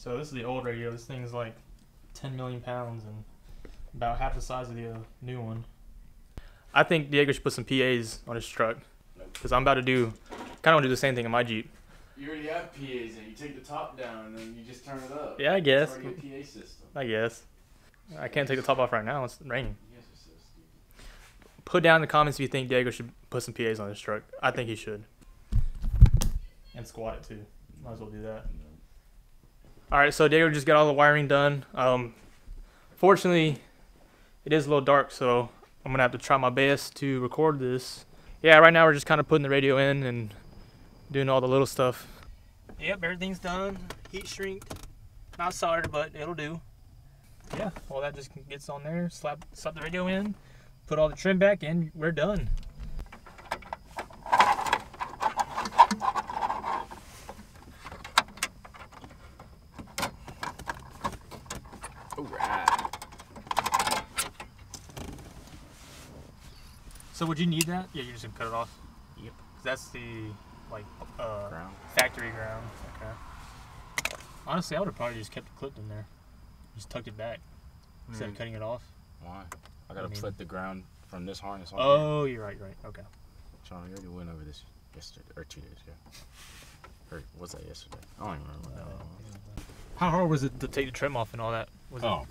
So this is the old radio. This thing's like 10 million pounds and about half the size of the uh, new one. I think Diego should put some PAs on his truck because I'm about to do, kind of want to do the same thing in my Jeep. You already have PAs and you take the top down and then you just turn it up. Yeah, I guess. PA system. I guess. I can't take the top off right now. It's raining. You guys are so. Put down in the comments if you think Diego should put some PAs on his truck. I think he should. And squat it too. Might as well do that. All right, so Diego just got all the wiring done. Um, fortunately, it is a little dark, so I'm gonna have to try my best to record this. Yeah, right now we're just kind of putting the radio in and doing all the little stuff. Yep, everything's done. Heat shrink, Not soldered, but it'll do. Yeah, all that just gets on there. Slap, slap the radio in. Put all the trim back in. We're done. Alright. So would you need that? Yeah, you're just gonna cut it off. Yep. that's the like uh, Ground. factory ground. Okay. Honestly, I would have probably just kept it clipped in there. Just tucked it back instead of Mm. cutting it off. Why? I gotta I mean- put the ground from this harness on. here. Oh, you're right. You're right. Okay. Sean, we already went over this yesterday or two days ago. Or was that yesterday? I don't even remember Uh, how hard was it to take the trim off and all that? Was Oh.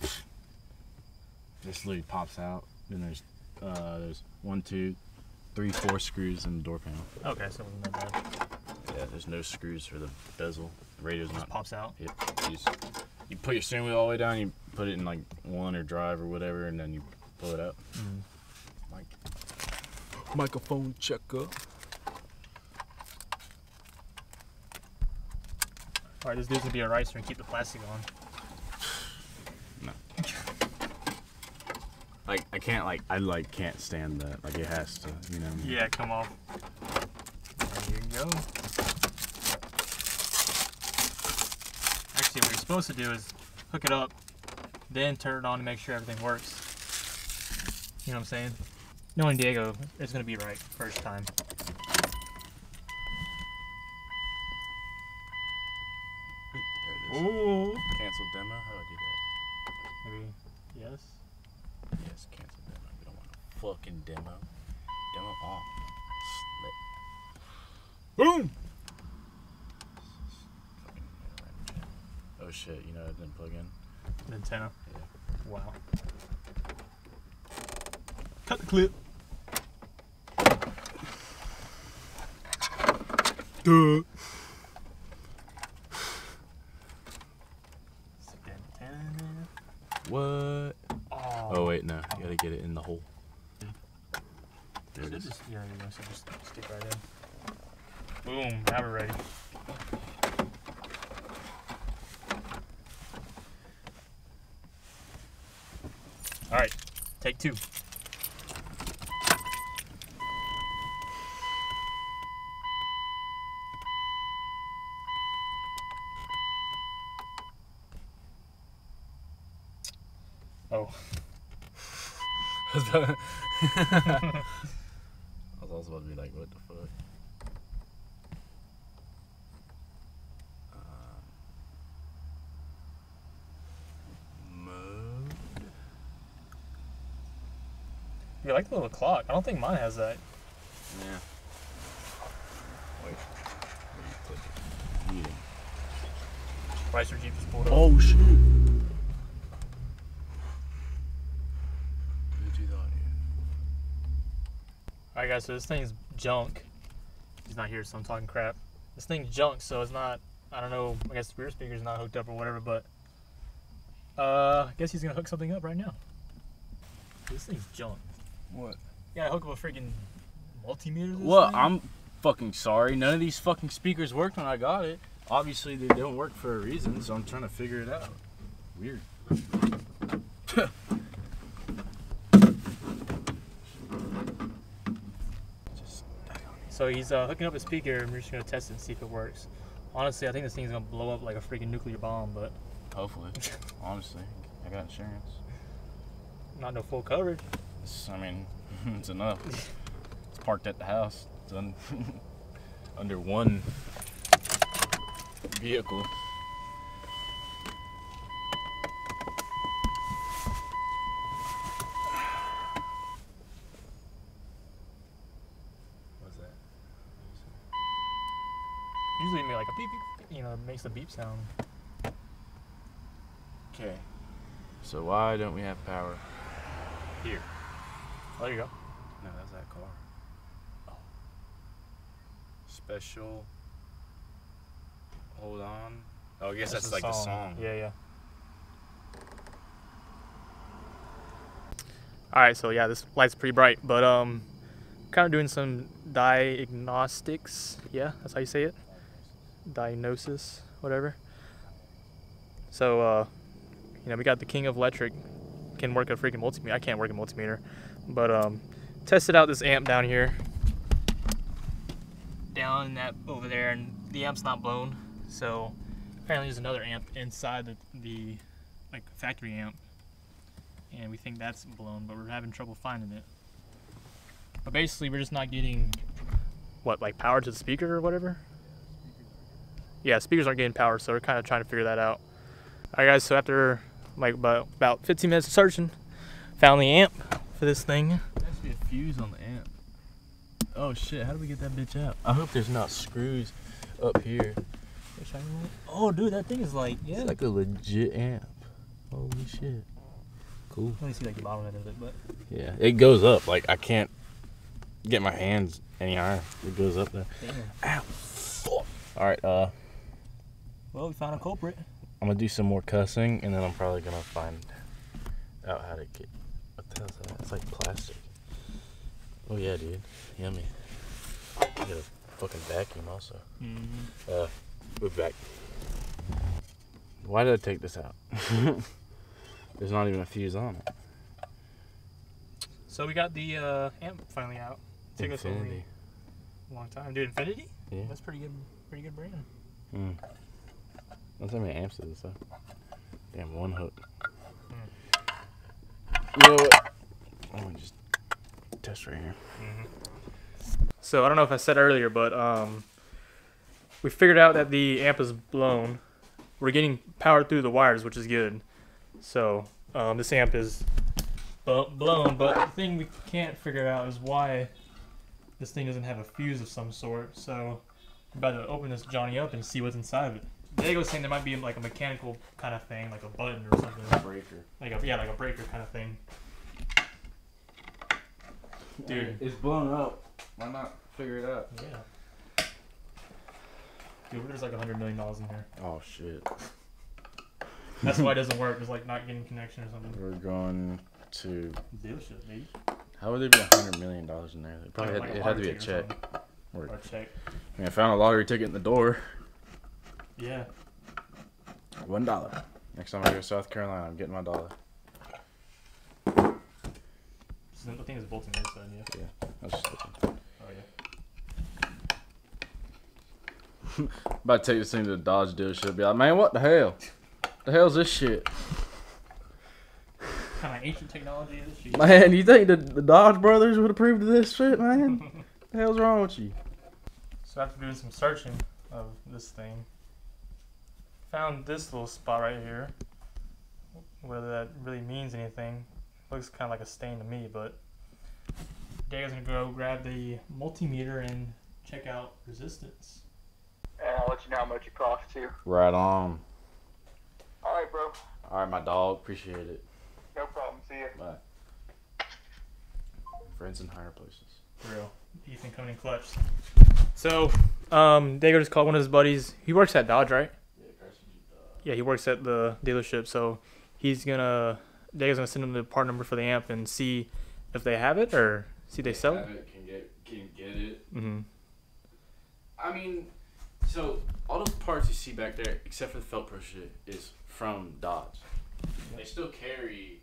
This literally pops out. Then there's uh there's one, two, three, four screws in the door panel. Okay, so it wasn't bad. Yeah, there's no screws for the bezel. The radio's It just not. pops out. Yep. You, just, you put your steering wheel all the way down. You put it in like one or drive or whatever, and then you pull it up. Mm. Like microphone checker. All right, this dude's gonna be a ricer and keep the plastic on. Like I can't like I like can't stand that. Like it has to, you know. I mean? Yeah, come off. There you go. Actually, what you're supposed to do is hook it up, then turn it on to make sure everything works. You know what I'm saying? Knowing Diego, it's gonna be right first time. There it is. Ooh. Cancel demo. How do I do that? Maybe yes. Yes, cancel demo. We don't want a fucking demo. Demo off. Boom. Fucking random chat. Oh shit! You know I didn't plug in. An antenna. Yeah. Wow. Cut the clip. Duh. Stick the antenna in there. What? Oh. Oh wait, no. You gotta get it in the hole. There it is. Just, yeah, you know, so just stick right in. Boom, now we're ready. Alright, take two. Oh. I was about- I was also about to be like, what the fuck? Um. You like the little clock. I don't think mine has that. Yeah. Wait. Where you click it? Meeting. Chrysler Jeep just pulled up. Oh shit. Did you do the audio? Alright guys, so this thing's junk. He's not here, so I'm talking crap. This thing's junk, so it's not I don't know, I guess the rear speaker's not hooked up or whatever, but uh I guess he's gonna hook something up right now. This thing's junk. What? Yeah, hook up a freaking multimeter Well? I'm fucking sorry. None of these fucking speakers worked when I got it. Obviously, they don't work for a reason, so I'm trying to figure it out. Weird. So he's uh, hooking up a speaker and we're just gonna test it and see if it works. Honestly, I think this thing's gonna blow up like a freaking nuclear bomb, but hopefully, honestly, I got insurance. not no full coverage. It's, I mean, it's enough. It's parked at the house. It's un- under one vehicle. Makes the beep sound. Okay. So why don't we have power here? Oh, there you go. No, that's that car. Oh. Special. Hold on. Oh, I guess that's, like the song. Yeah, yeah. All right, so yeah, this light's pretty bright, but um, kind of doing some diagnostics. Yeah, that's how you say it. Diagnosis, whatever. So, uh, you know, we got the king of electric can work a freaking multimeter. I can't work a multimeter, but um, tested out this amp down here. Down that over there, and the amp's not blown. So apparently there's another amp inside the, the like factory amp, and we think that's blown, but we're having trouble finding it. But basically, we're just not getting what like power to the speaker or whatever. Yeah, speakers aren't getting power, so we're kind of trying to figure that out. All right, guys. So after like about about 15 minutes of searching, found the amp for this thing. There has to be a fuse on the amp. Oh shit! How do we get that bitch out? I hope there's not screws up here. Oh, dude, that thing is like yeah. It's like a legit amp. Holy shit. Cool. Let me see like the bottom end of it, but yeah, it goes up. Like I can't get my hands any higher. It goes up there. Damn. Ow. All right. Uh. Well, we found a culprit. I'm gonna do some more cussing, and then I'm probably gonna find out how to get. What the hell's that? It's like plastic. Oh yeah, dude. Yummy. I got a fucking vacuum also. Mm-hmm. Uh, we're back. Why did I take this out? There's not even a fuse on it. So we got the uh, amp finally out. Took us only a long time. Dude, Infinity? Yeah. That's pretty good. Pretty good brand. Mm. That's how many amps is this though. Damn, one hook. Mm. You know what? I'm gonna just test right here. Mm-hmm. So I don't know if I said earlier, but um, we figured out that the amp is blown. We're getting power through the wires, which is good. So um, this amp is blown, but the thing we can't figure out is why this thing doesn't have a fuse of some sort. So we're about to open this Johnny up and see what's inside of it. Diego's saying there might be like a mechanical kind of thing, like a button or something. A breaker. Like a yeah, like a breaker kind of thing. Dude, it's blown up. Why not figure it out? Yeah. Dude, there's like a hundred million dollars in here. Oh shit. That's why it doesn't work. It's like not getting connection or something. We're going to dealership, maybe. How would there be a hundred million dollars in there? It probably had, like it had to be a check. Or, or a check. I, mean, I found a lottery ticket in the door. Yeah. One dollar. Next time I go to South Carolina, I'm getting my dollar. I think it's bolting inside, yeah. Yeah, I was just looking. Oh yeah. About to take this thing to the Dodge dealership. Be like, man, what the hell? The hell's this shit? Kind of ancient technology is this shit. Man, you think the, the Dodge brothers would approve of this shit, man? the hell's wrong with you? So after doing some searching of this thing, found this little spot right here. Whether that really means anything, looks kind of like a stain to me, but Diego's gonna go grab the multimeter and check out resistance. And I'll let you know how much it costs too. Right on. All right, bro. All right, my dog. Appreciate it. No problem. See you. Bye. Friends in higher places. For real. Ethan coming in clutch. So, um, Diego just called one of his buddies. He works at Dodge, right? Yeah, he works at the dealership, so he's gonna Diego's gonna send him the part number for the amp and see if they have it or see if they sell it. it. Can get can get it. Mm-hmm. I mean, so all those parts you see back there, except for the Fel-Pro shit, is from Dodge. They still carry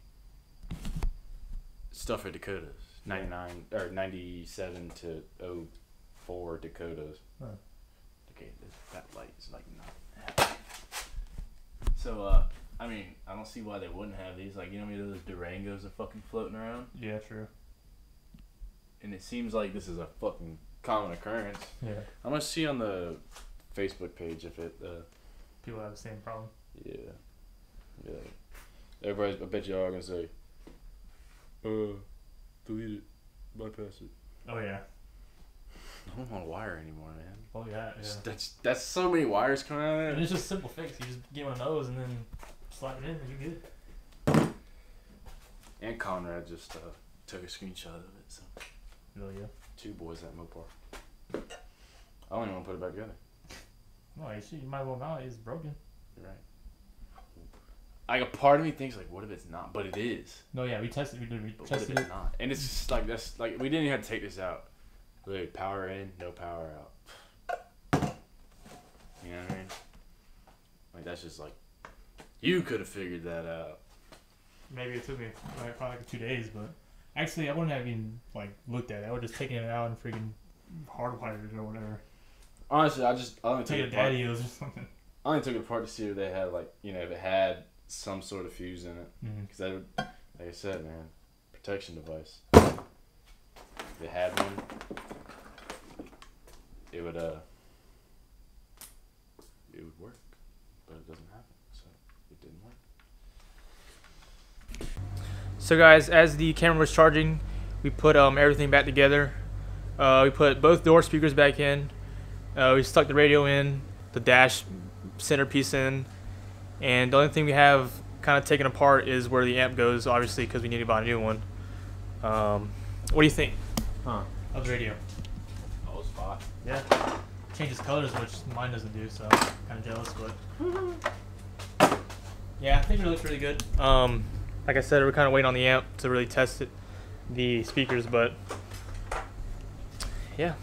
stuff for Dakotas. 99 or 97 to 04 Dakotas. Huh. Okay, this, that light is like not. So, uh, I mean, I don't see why they wouldn't have these. Like, you know, how many of those Durangos are fucking floating around. Yeah, true. And it seems like this is a fucking common occurrence. Yeah, I'm gonna see on the Facebook page if it. Uh, people have the same problem. yeah. Yeah. Everybody's. I bet y'all are gonna say. Uh, delete it, bypass it. Oh yeah. I don't want to wire anymore, man. Oh yeah, That's- That's that's so many wires coming out of And there. it's just a simple fix. You just get one of those and then slap it in, and you're good. And Conrad just uh, took a screenshot of it. So Really, yeah. two boys at Mopar. I don't even want to put it back together. No, actually, you might as well not. It's broken. You're right. Like a part of me thinks like, what if it's not? But it is. No, yeah, we tested. We did. We But if tested it's it. not? And it's just like that's like we didn't even have to take this out. Wait, power in, no power out. You know what I mean? Like that's just like you could have figured that out. Maybe it took me like, probably like two days, but actually, I wouldn't have even like looked at it. I would have just taken it out and freaking hardwired it or whatever. Honestly, I just I only took it apart. or something. I only took it apart to see if they had like you know if it had some sort of fuse in it Mm-hmm. because that would like I said man protection device. If it had one, it would uh it would work, but it doesn't happen, so it didn't work. So guys, as the camera was charging, we put um, everything back together. Uh, we put both door speakers back in. Uh, we stuck the radio in, the dash centerpiece in, and the only thing we have kind of taken apart is where the amp goes, obviously, because we need to buy a new one. Um, what do you think Huh? of the radio? Yeah, changes colors, which mine doesn't do, so kind of jealous, but yeah, I think it looks really good. Um, like I said, we're kind of waiting on the amp to really test it, the speakers, but yeah,